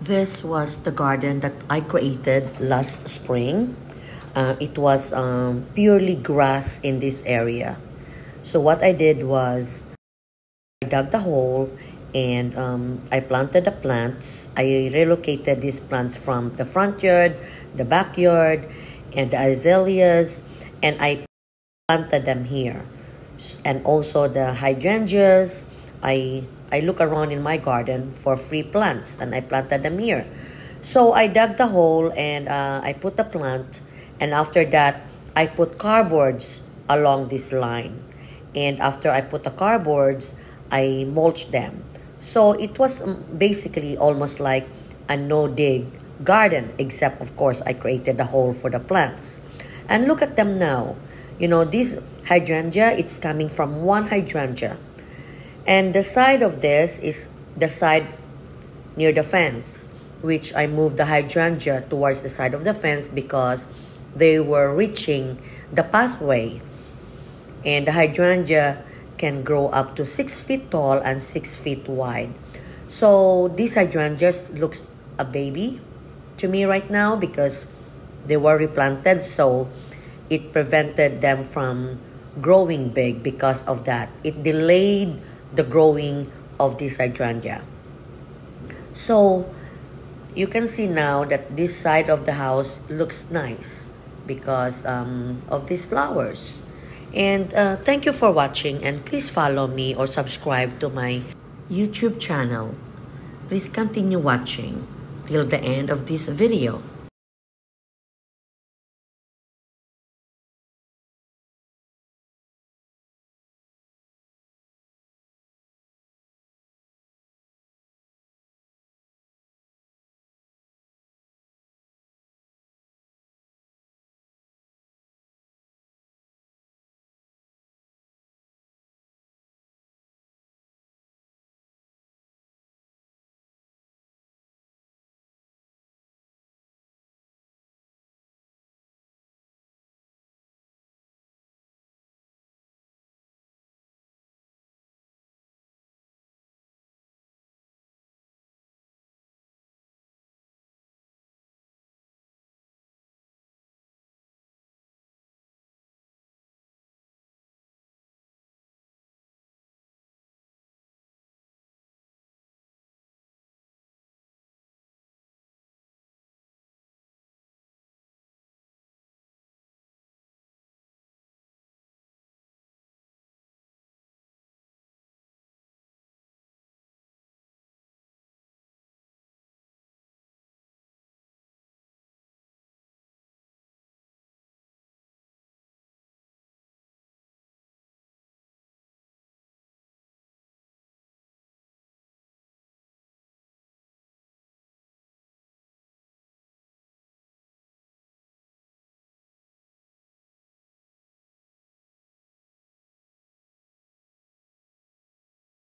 This was the garden that I created last spring. Uh, it was um, purely grass in this area. So what I did was I dug the hole and um, I planted the plants. I relocated these plants from the front yard, the backyard, and the azaleas, and I planted them here. And also the hydrangeas. I I look around in my garden for free plants and I planted them here. So I dug the hole and uh, I put the plant and after that I put cardboards along this line. And after I put the cardboards, I mulched them. So it was um, basically almost like a no-dig garden, except of course I created the hole for the plants. And look at them now. You know, this hydrangea, it's coming from one hydrangea and the side of this is the side near the fence, which I moved the hydrangea towards the side of the fence because they were reaching the pathway. And the hydrangea can grow up to 6 feet tall and 6 feet wide. So this hydrangea looks a baby to me right now because they were replanted so it prevented them from growing big because of that. It delayed the growing of this hydrangea. So you can see now that this side of the house looks nice because um, of these flowers. And uh, thank you for watching and please follow me or subscribe to my YouTube channel. Please continue watching till the end of this video.